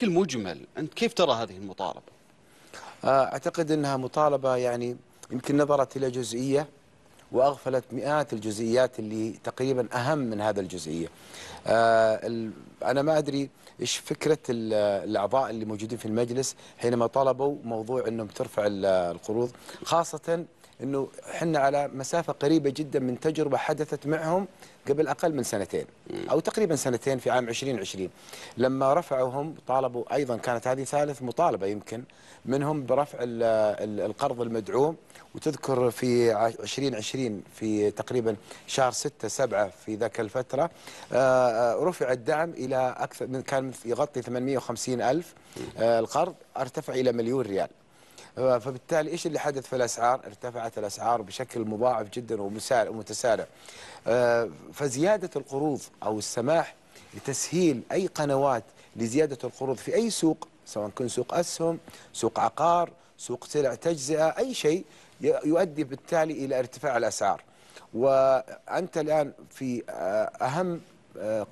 بشكل مجمل أنت كيف ترى هذه المطالبة؟ أعتقد أنها مطالبة يعني يمكن نظرت إلى جزئية وأغفلت مئات الجزئيات اللي تقريبا أهم من هذا الجزئية آه أنا ما أدري إيش فكرة الأعضاء اللي موجودين في المجلس حينما طلبوا موضوع أنهم ترفع القروض خاصة أنه حنا على مسافة قريبة جدا من تجربة حدثت معهم قبل أقل من سنتين أو تقريبا سنتين في عام 2020 لما رفعوا هم طالبوا أيضا كانت هذه ثالث مطالبة يمكن منهم برفع القرض المدعوم. وتذكر في 2020 في تقريبا شهر 6 7 في ذاك الفترة رفع الدعم إلى أكثر من كان يغطي 850 ألف القرض ارتفع إلى مليون ريال. فبالتالي إيش اللي حدث في الأسعار؟ ارتفعت الأسعار بشكل مضاعف جدا ومتسارع. فزيادة القروض أو السماح لتسهيل أي قنوات لزيادة القروض في أي سوق سواء كان سوق أسهم، سوق عقار، سوق سلع تجزئة، أي شيء يؤدي بالتالي إلى ارتفاع الأسعار. وأنت الآن في أهم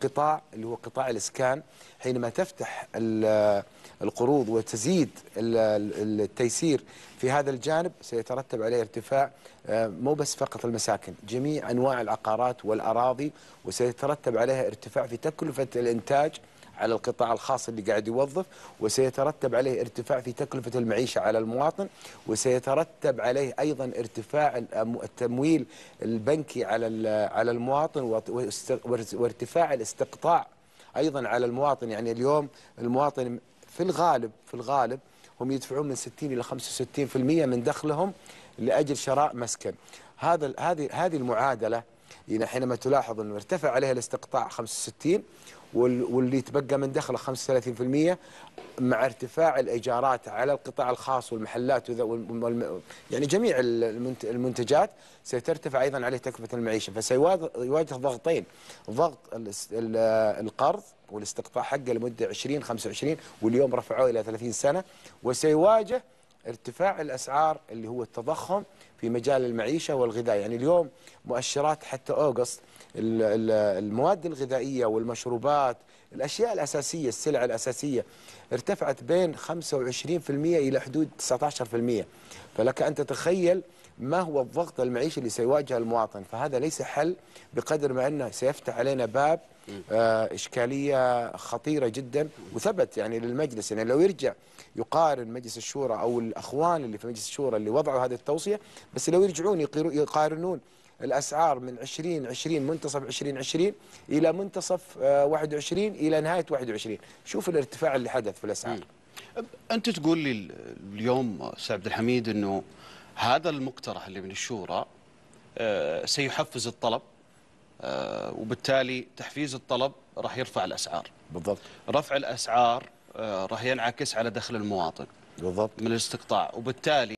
قطاع اللي هو قطاع الإسكان حينما تفتح القروض وتزيد التيسير في هذا الجانب سيترتب عليه ارتفاع مو بس فقط المساكن جميع أنواع العقارات والأراضي وسيترتب عليها ارتفاع في تكلفة الإنتاج على القطاع الخاص اللي قاعد يوظف وسيترتب عليه ارتفاع في تكلفة المعيشة على المواطن وسيترتب عليه أيضا ارتفاع التمويل البنكي على على المواطن وارتفاع الاستقطاع أيضا على المواطن. يعني اليوم المواطن في الغالب في الغالب هم يدفعون من 60 إلى 65% من دخلهم لأجل شراء مسكن. هذا هذه هذه المعادلة حينما تلاحظ أنه ارتفع عليها الاستقطاع 65 واللي تبقى من دخله 35% مع ارتفاع الإيجارات على القطاع الخاص والمحلات يعني جميع المنتجات سترتفع أيضا عليه تكلفة المعيشة. فسيواجه ضغطين ضغط القرض والاستقطاع حقه لمدة 20 25 واليوم رفعوه إلى 30 سنة وسيواجه ارتفاع الأسعار اللي هو التضخم في مجال المعيشة والغذاء. يعني اليوم مؤشرات حتى أوغست المواد الغذائية والمشروبات الأشياء الأساسية السلع الأساسية ارتفعت بين 25% إلى حدود 19% فلك أن تتخيل ما هو الضغط المعيشي اللي سيواجه المواطن؟ فهذا ليس حل بقدر ما أنه سيفتح علينا باب آه إشكالية خطيرة جدا وثبت يعني للمجلس. يعني لو يرجع يقارن مجلس الشورى أو الأخوان اللي في مجلس الشورى اللي وضعوا هذه التوصية بس لو يرجعون يقارنون الأسعار من 2020 منتصف 2020 إلى منتصف 21 إلى نهاية 21 شوف الارتفاع اللي حدث في الأسعار. أنت تقول لي اليوم أستاذ عبد الحميد إنه هذا المقترح اللي من الشورى سيحفز الطلب وبالتالي تحفيز الطلب راح يرفع الأسعار. بالضبط. رفع الأسعار راح ينعكس على دخل المواطن. بالضبط. من الاستقطاع. وبالتالي